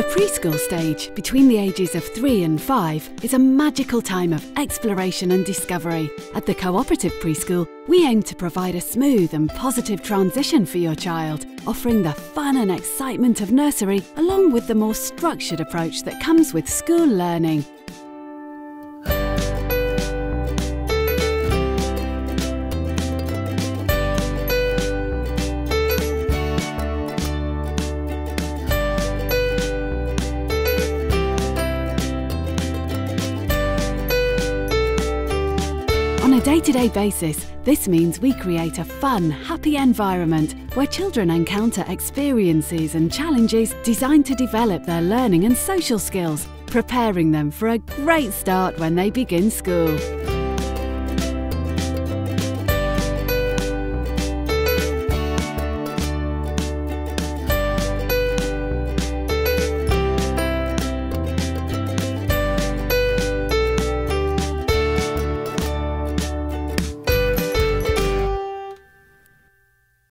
The preschool stage, between the ages of 3 and 5, is a magical time of exploration and discovery. At the Cooperative Preschool, we aim to provide a smooth and positive transition for your child, offering the fun and excitement of nursery along with the more structured approach that comes with school learning. On a day to day basis, this means we create a fun, happy environment where children encounter experiences and challenges designed to develop their learning and social skills, preparing them for a great start when they begin school.